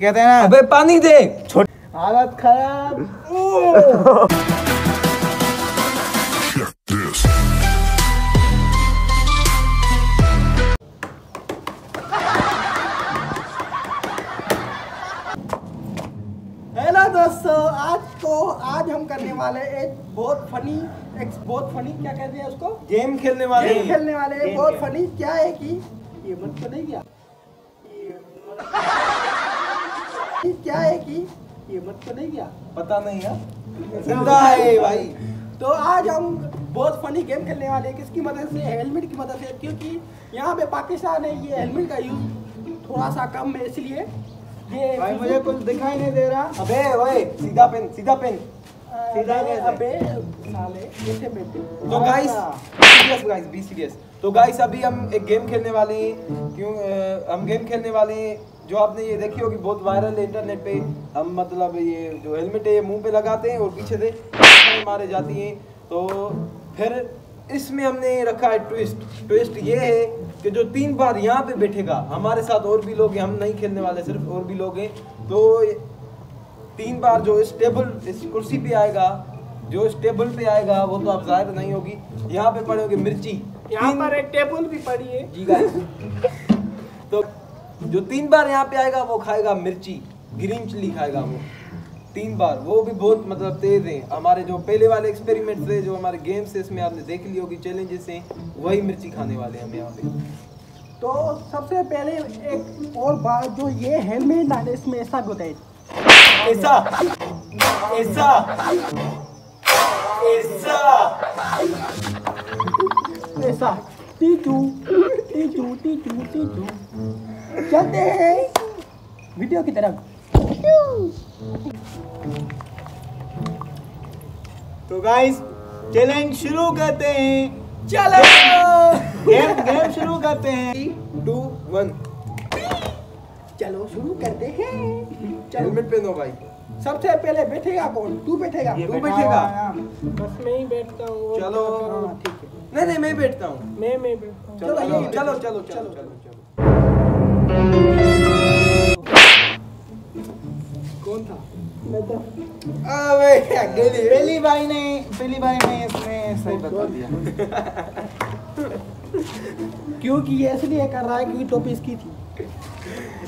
कहते हैं ना अबे पानी दे। हालत खराब। दोस्तों आज तो आज हम करने वाले एक बहुत फनी एक बहुत फनी क्या कहते हैं उसको? गेम खेलने वाले गेम खेलने वाले हैं बहुत फनी क्या है कि ये मत तो नहीं गया क्या है कि ये मत तो नहीं गया पता नहीं है ज़िंदा है भाई। तो आज हम बहुत फनी गेम खेलने वाले हैं। किसकी मदद से? हेलमेट की मदद से। क्योंकि यहाँ पे पाकिस्तान है ये हेलमेट का यूज़ थोड़ा सा कम है इसलिए भाई मुझे कुछ दिखाई नहीं दे रहा। अबे ओए सीधा पेन सीधा पेन। सीधा अबे साले ऐसे बैठे तो guys serious guys be serious तो गाइस अभी हम एक गेम खेलने वाले हैं क्यों हम गेम खेलने वाले हैं जो आपने ये देखी होगी बहुत वायरल है इंटरनेट पे। हम मतलब ये जो हेलमेट है ये मुँह पे लगाते हैं और पीछे से मारे जाती हैं। तो फिर इसमें हमने रखा है ट्विस्ट ट्विस्ट ये है कि जो तीन बार यहाँ पे बैठेगा हमारे साथ और भी लोग हैं हम नहीं खेलने वाले सिर्फ़ और भी लोग हैं तो तीन बार जो इस टेबल इस कुर्सी पे आएगा जो इस टेबल पे आएगा वो तो आप ज़ाहिर नहीं होगी। यहाँ पे पड़े होंगे मिर्ची। यहाँ पर एक टेबल भी पड़ी है। जी गाइस तो जो तीन बार यहाँ पे आएगा वो खाएगा मिर्ची। ग्रीन चिली खाएगा वो। तीन बार वो भी बहुत मतलब तेज हैं। हमारे जो पहले वाले एक्सपेरिमेंट थे जो हमारे गेम्स थे इसमें आपने देख ली होगी चैलेंजेस हैं वही मिर्ची खाने वाले हैं हम यहाँ पे। तो सबसे पहले एक और बात जो ये हेलमेट ना है, इसमें ऐसा है। ऐसा ऐसा ऐसा। ऐसा टीचू टीचू टीचू टीचू। चलते हैं। वीडियो की तरफ़। तो गाइस चैलेंज शुरू करते हैं। चलो गेम गेम शुरू करते हैं। टू वन चलो शुरू करते हैं। चलो। हेलमेट पहनो भाई। सबसे पहले बैठेगा कौन? तू बैठेगा। तू बैठेगा? बस मैं ही बैठता हूँ। चलो। हाँ, ठीक है। नहीं नहीं मैं बैठता हूँ। मैं मैं बैठता हूँ। चलो चलो, चलो चलो। चलो। कौन था? पहली बारी ने पहली बारी में इसने सही बता दिया। क्योंकि ये इसलिए कर रहा है क्योंकि टोपी इसकी थी।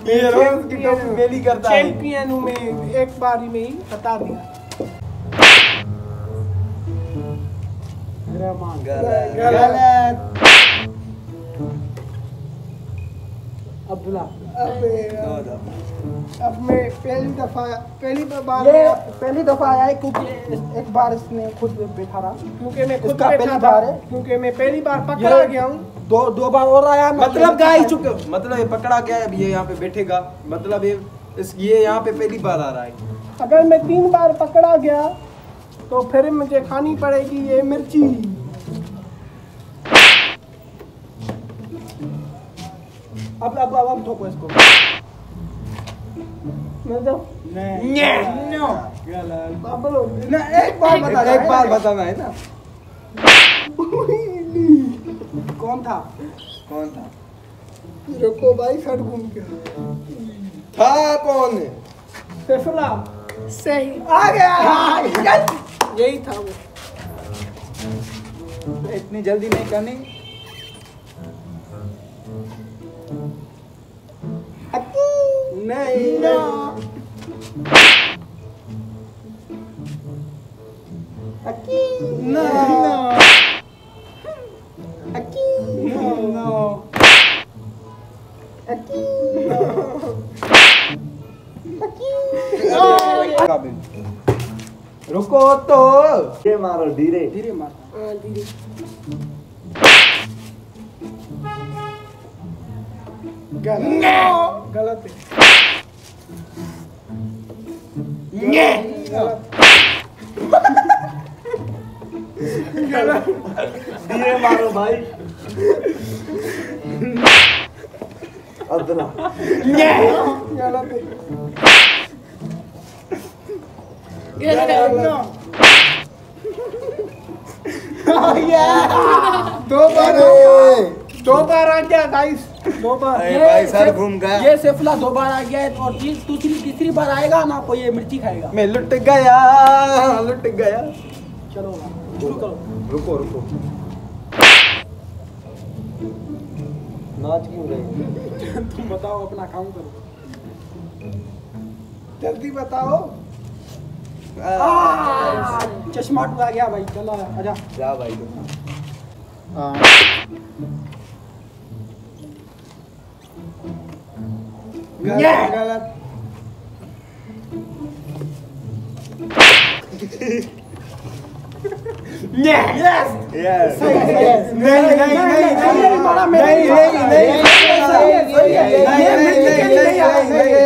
ये रोज की टोपी मेली करता है। चैंपियन हूँ मैं एक बारी में ही बता दिया। गलत। अब बुला अबे मैं पहली दफ़ा पहली बार ये पहली दफ़ा आया है क्योंकि एक बार इसने खुद बैठा रहा। क्योंकि मैं खुद पहली बार है। क्योंकि मैं पहली बार पकड़ा गया हूँ। दो दो बार और आया मतलब गाइस चुप मतलब ये पकड़ा क्या है अब ये यहाँ पे बैठेगा। मतलब ये इस ये यहाँ पे पहली बार आ रहा है। अगर मैं तीन बार पकड़ा गया तो फिर मुझे खानी पड़ेगी ये मिर्ची। अब अब अब अब ठोको इसको। नहीं। नो अब बोलो ना एक बार बता एक बार बताना है। ना। कौन था? कौन था? रुको भाई सर घूम के। था कौन? सही। आ गया। यही था वो। इतनी जल्दी नहीं करनी। नहीं नो नो रुको तो ये मारो धीरे धीरे मार हाँ, धीरे गलत गलत है गलत धीरे मारो भाई अदला गलत है दो बार दो बार आ गया गाइस दो बार. अरे भाई सर घूम गया। ये सेफला दो बार आ गया है और तीस- दूसरी तीसरी बार आएगा ना तो ये मिर्ची खाएगा। मैं लुट गया लुट गया। चलो शुरू करो। रुको रुको। नाच क्यों रहे तुम बताओ अपना काम करो। जल्दी बताओ। चश्मा टूटा गया भाई चलो आजा। जा भाई। गलत। गलत यस यस नहीं नहीं नहीं नहीं मारा नहीं नहीं नहीं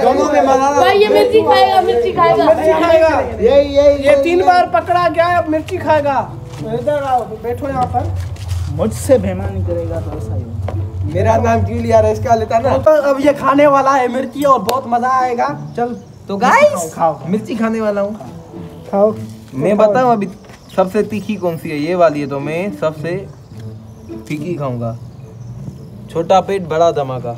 दोनों में मारा भाई ये मिर्ची खाएगा मिर्ची खाएगा मिर्ची खाएगा यही यही ये तीन बार पकड़ा गया है, अब मिर्ची खाएगा इधर आओ बैठो यहाँ पर। मुझसे बेमानी करेगा तो ऐसा ही होगा। मेरा नाम क्यों लिया रहा? इसका लेता ना। तो अब ये खाने वाला है मिर्ची और बहुत मज़ा आएगा। चल तो गाइस खाओ मिर्ची खाने वाला हूँ। खाओ। मैं बताऊँ अभी सबसे तीखी कौन सी है? ये वाली है तो मैं सबसे फीकी खाऊँगा। छोटा पेट बड़ा धमाका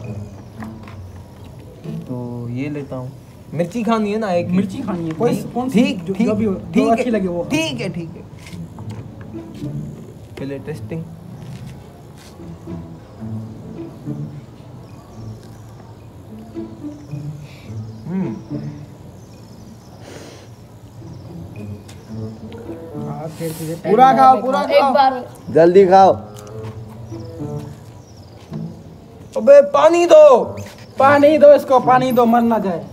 तो ये लेता हूँ। मिर्ची खानी है ना एक? मिर्ची खानी है। कोई कौन ठीक ठीक ठीक है ठीक है पहले टेस्टिंग पूरा खाओ पूरा एक खाओ। बार। जल्दी खाओ। अबे पानी दो। पानी दो इसको पानी दो मर ना जाए।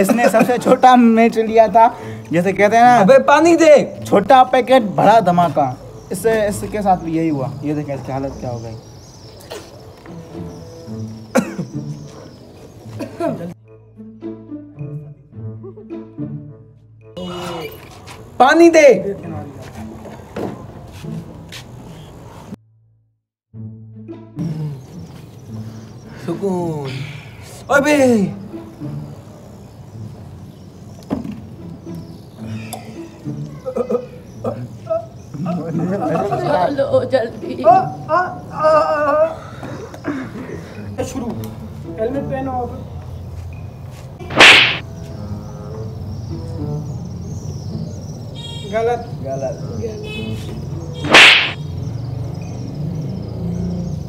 इसने सबसे छोटा मिर्च लिया था जैसे कहते हैं ना अबे पानी दे। छोटा पैकेट बड़ा धमाका। इससे इसके साथ भी यही हुआ। ये देखें इसकी हालत क्या हो गई। पानी दे। सुकून। अबे चलो जल्दी। शुरू। हेलमेट पहनो अब। गलत गलत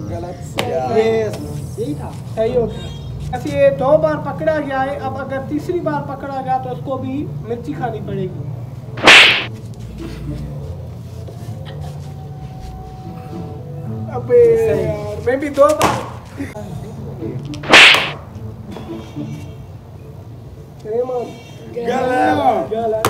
गलत यस यही था सही हो गया ऐसे ये दो बार पकड़ा गया है अब अगर तीसरी बार पकड़ा गया तो उसको भी मिर्ची खानी पड़ेगी अबे यार मैं भी दो बार गलत गलत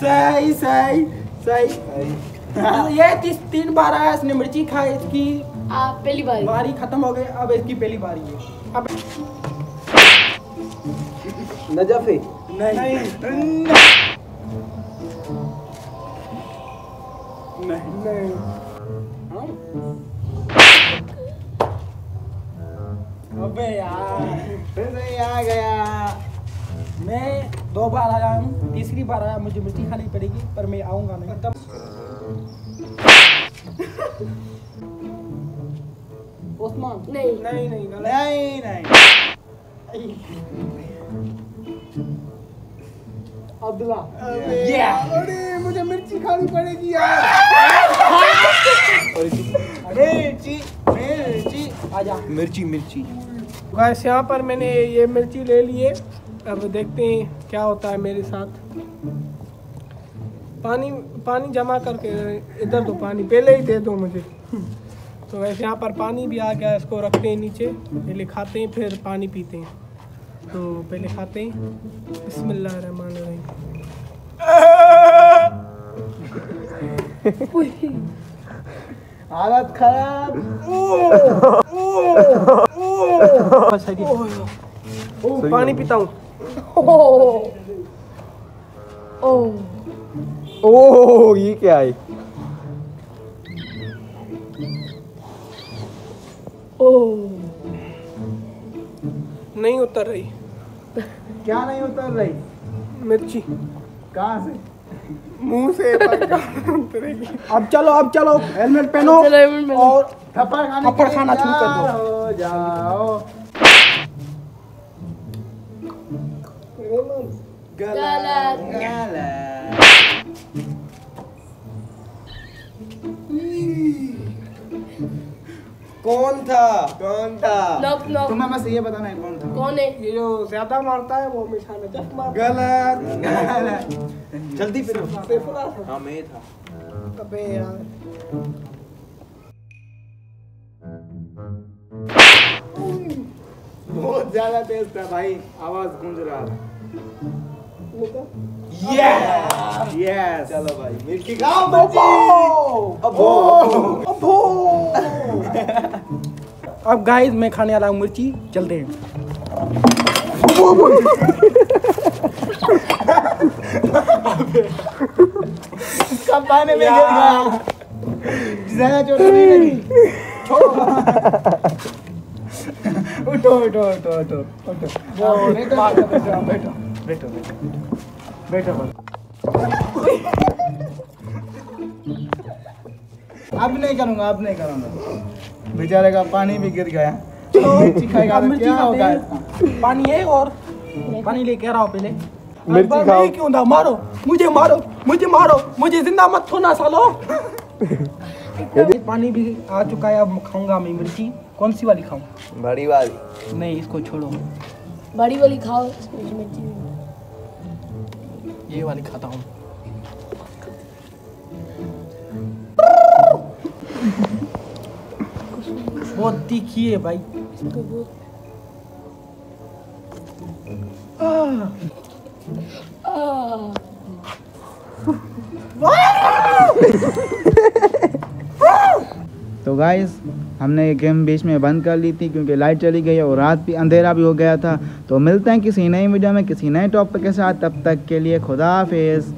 सही सही सही ये तीस तीन बार आया इसने मिर्ची खाई इसकी। आप पहली बार। बारी खत्म हो गई अब इसकी पहली बारी है। अब नजफे। नहीं। नहीं। अबे यार फिर से आ गया। मैं दो बार आया हूँ तीसरी बार आया मुझे मिर्ची खानी पड़ेगी पर मैं आऊँगा नहीं। तब उस्मान। नहीं। नहीं नहीं नहीं नहीं। अब्दुल्ला। अबे अरे मुझे मिर्ची खानी पड़ेगी यार। मिर्ची मिर्ची आजा। मिर्ची मिर्ची। बस यहाँ पर मैंने ये मिर्ची ले लिए अब देखते हैं क्या होता है मेरे साथ। पानी पानी जमा करके इधर दो पानी। पहले ही दे दो मुझे। तो वैसे यहाँ पर पानी भी आ गया इसको रखते हैं नीचे। पहले खाते हैं फिर पानी पीते हैं। तो पहले खाते हैं। बिस्मिल्लाह रहमान हालत खराब। पानी पीता हूँ ये क्या है नहीं उतर रही क्या नहीं उतर रही मिर्ची कहाँ से मुँह से अब चलो अब चलो हेलमेट पहनो। और थप्पड़ खाने शुरू कर दो। जाओ गलत गलत कौन था? कौन था? Knock knock. तुम्हें बस ये बताना है कौन था? कौन है? ये जो ज़्यादा मारता है वो हमेशा नजफ मारता गलत। जल्दी फिर। है था। हाँ मैं था। अबे यार। बहुत ज़्यादा तेज था भाई। आवाज़ गूंज रहा था। यस यस चलो भाई। मिर्ची खाओ अबो! अब! गाइस मैं खाने वाला हूँ मिर्ची चलते हैं। पानी में ज़्यादा चोट नहीं लगी। उठो उठो उठो उठो उठो। बैठो। बैठो बैठो बैठो बैठो बैठो। अब नहीं करूँगा अब नहीं करूँगा। बेचारे का पानी भी गिर गया। मिर्ची खाएगा तो क्या होगा? पानी है और पानी लेके आ रहा हूँ पहले। मिर्ची खाओ। क्यों ना मारो। मुझे मारो मुझे मारो। मुझे ज़िंदा मत छोड़ना सालो। पानी भी आ चुका है अब खाऊँगा मैं मिर्ची। कौन सी वाली खाऊं? बड़ी वाली। नहीं इसको छोड़ो। बड़ी वाली खाओ मिर्ची। ये वाली खाता हूँ। बहुत तीखी है भाई। तो गाइस हमने ये गेम बीच में बंद कर ली थी क्योंकि लाइट चली गई और रात भी अंधेरा भी हो गया था। तो मिलते हैं किसी नई वीडियो में, किसी नए टॉपिक के साथ। तब तक के लिए खुदा हाफिज़।